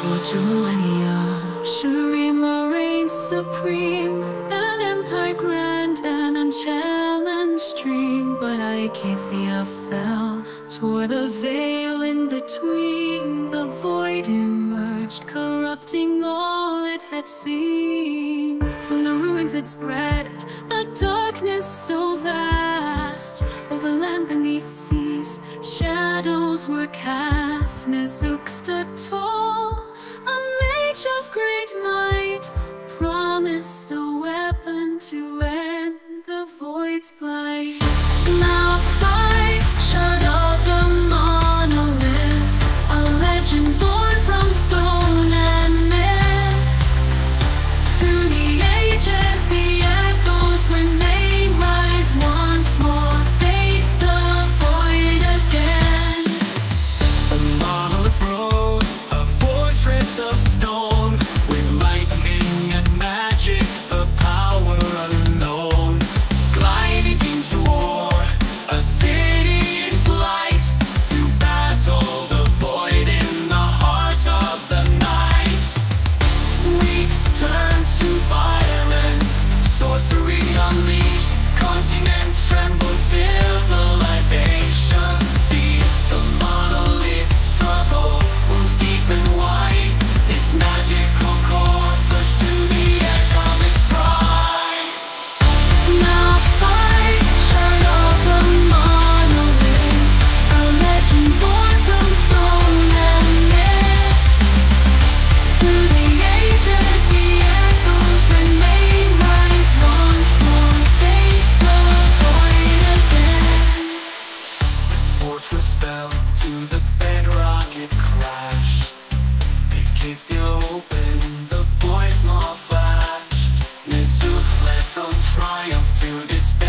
Julia, Shurima reigns supreme, an empire grand and unchallenged dream. But Icathia fell, tore the veil in between. The void emerged, corrupting all it had seen. From the ruins it spread, a darkness so vast. Over land beneath seas, shadows were cast. Nizuk stood tall, just a weapon to end the void's plight. Now fight, shard of the monolith, a legend born from. this